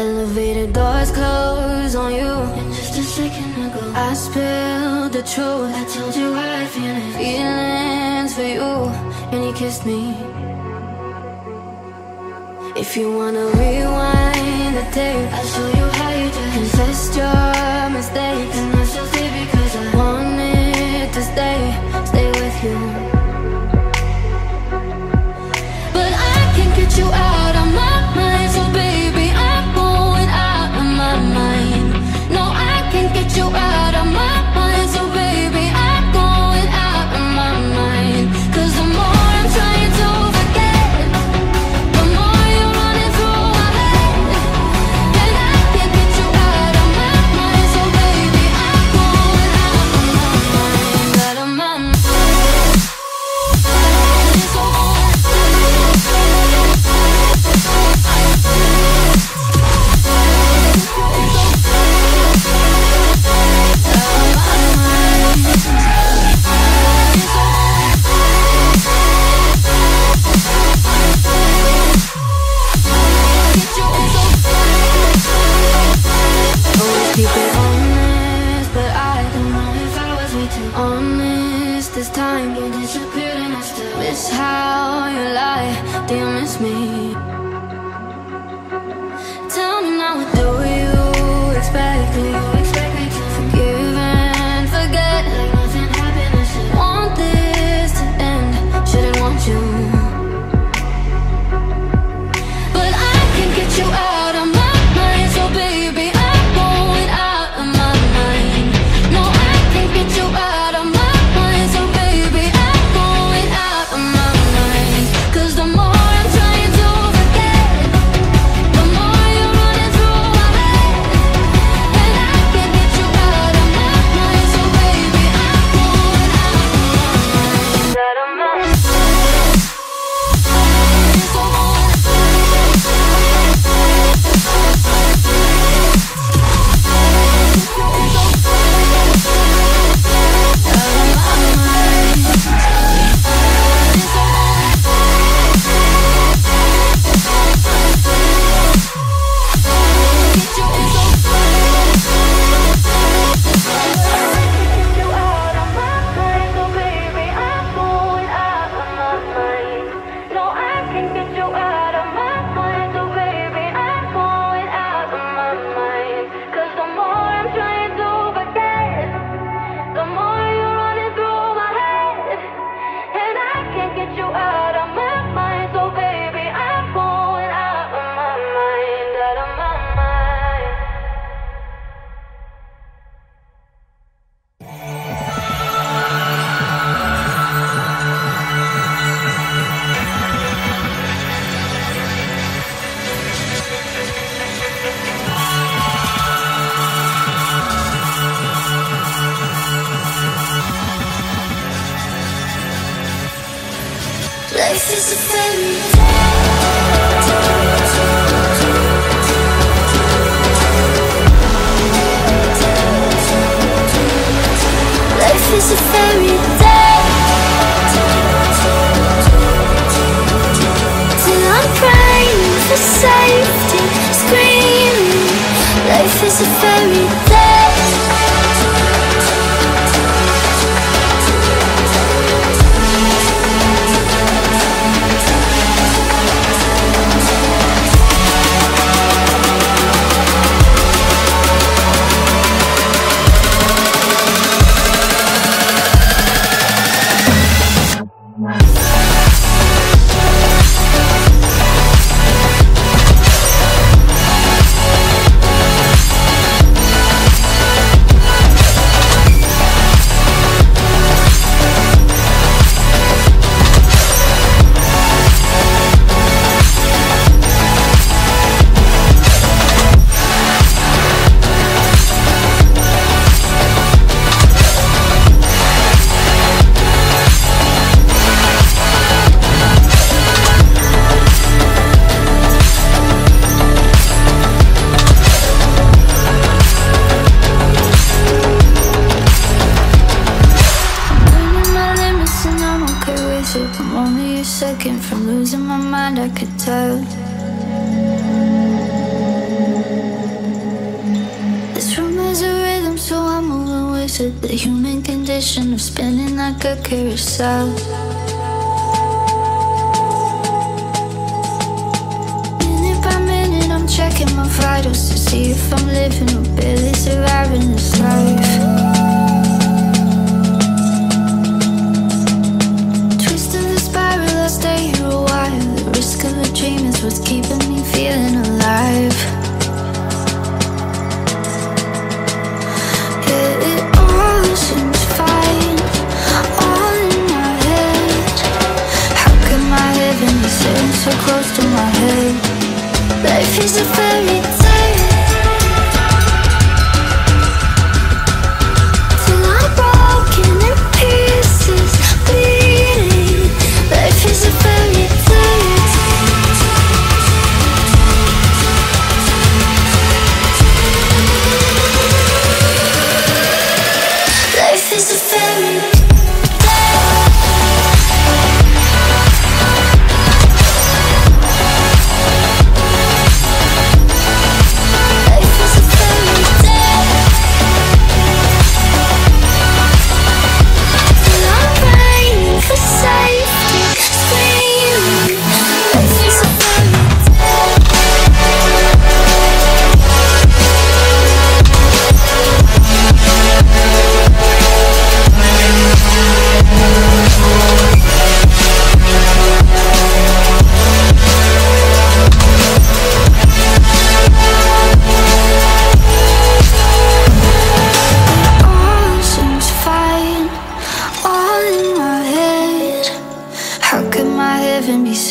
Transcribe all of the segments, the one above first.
Elevator doors close on you. And just a second ago. I spilled the truth. I told you I feel. It Feelings for you. And you kissed me. If you wanna rewind the tape I'll show you is a fairy tale Till I'm for safety, screaming Life is a fairy tale from losing my mind, I could tell. This room is a rhythm, so I'm moving with it The human condition of spinning like a carousel. Minute by minute, I'm checking my vitals To see if I'm living or barely surviving this life.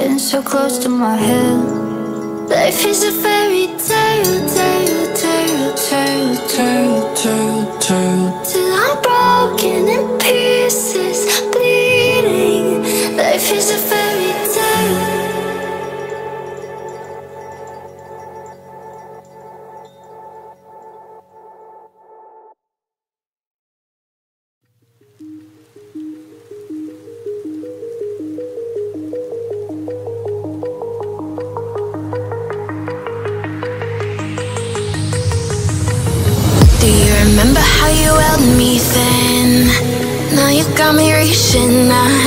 Sitting so close to my head? Life is a fairy tale, tale, tale, tale, tale, tale, tale. Till I'm broken in pieces, bleeding. Life is a fairy you got me reaching out.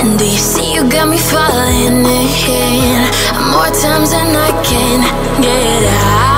And do you see you got me falling in more times than I can get out?